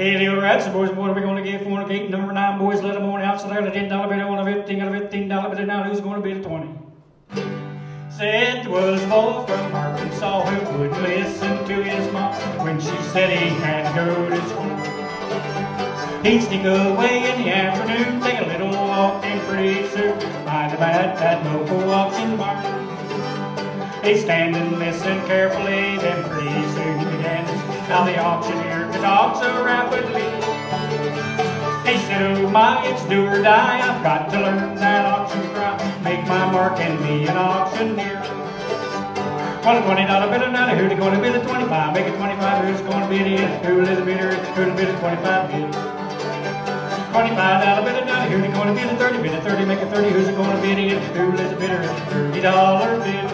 Hey, Leo Rats, boys, what are we going to get? Fornicate number nine, boys, let them on out. So they got a ten dollar bid, I want a fifteen, got a fifteen dollar bid. Now who's going to bid a twenty? Said there was boy from Arkansas who would listen to his mom when she said he had to go to school. He'd sneak away in the afternoon, take a little walk, and pretty soon find him at that local auction barn. He'd stand and listen carefully, then pretty soon began how the auctioneer talk so rapidly. He said, oh my, it's do or die, I've got to learn that auction cry, make my mark and be an auctioneer. Well, a twenty dollar bidder, now who's to bid a twenty-five? Make it twenty-five, who's going to bid it? Who is the bidder? Who'll bid a twenty-five bid? Twenty-five dollar bidder, now who's to bid a thirty? Bid a thirty, make a thirty, who's going to bid it? Who is the bidder? Thirty dollar bid.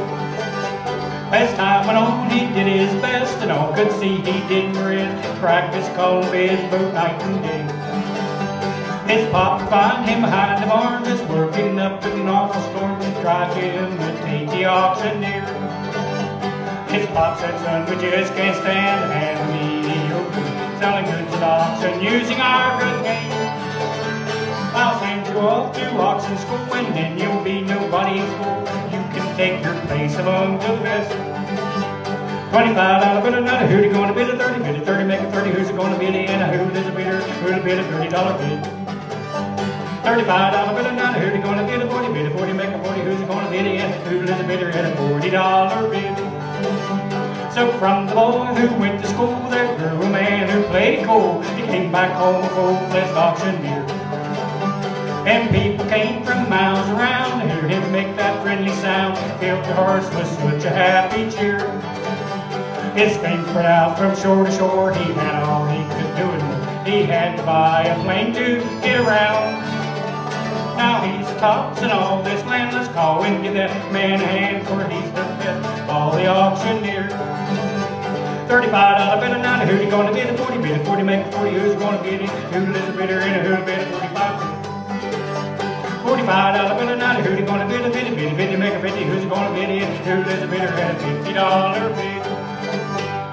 As time went on, he did his best, and all could see he didn't rest. Practice called bids both night and day. His pop would find him behind the barn, just working up in an awful storm to try to imitate the auctioneer. His pop said, son, we just can't stand to have mediocre selling goods at auction using our good name. I'll send you off to auction school, and then you'll be nobody's fool. Take your place among the best. Twenty-five dollar bidder, now who's it going to bid a thirty? Bid a thirty, make a thirty. Who's it going to bid in? A who is a bidder? Who'll bid a thirty dollar bid? Thirty-five dollar bidder, now who's it going to bid a forty? Bid a forty, make a forty. Who's it going to bid in? Who is a at a forty dollar bid? So from the boy who went to school, there grew a man who played it cool. He came back home a full-fledged auctioneer. And people came from miles around friendly sound. Filled the horse with such a happy cheer. His fame spread from shore to shore. He had all he could do and. He had to buy a plane to get around. Now he's tops in all this land. Let's call and give that man a hand, for he's the best of all the auctioneers. Thirty-five dollar bidder, now who's he going to bid a forty? Bid a forty, make forty. Who's to bid it? Who is the bidder and who'll bid forty-five? Forty-five dollar bid a fifty? Bid a fifty, make a fifty. Who's going to bid it? Who is a bidder at a fifty dollar bid?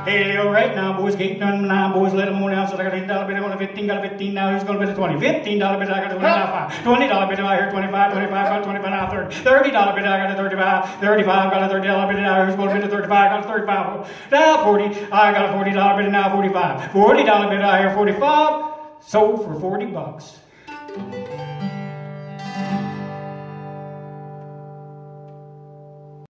Hey, all right now, boys, gate number nine, boys, let them on out. So I got a $10 bid, I want a 15, got a 15 now. Who's going to bid a 20? $15 bid, I got a 20 now, 5. $20 bid, I hear 25, 25, got 25 now, 30. $30 bid, I got a 35. 35, got a $30 bid now. Who's to bid a 35? Got a 35. Now 40, I got a $40 bid now, 45. $40 bid, I hear 45. Sold for 40 bucks.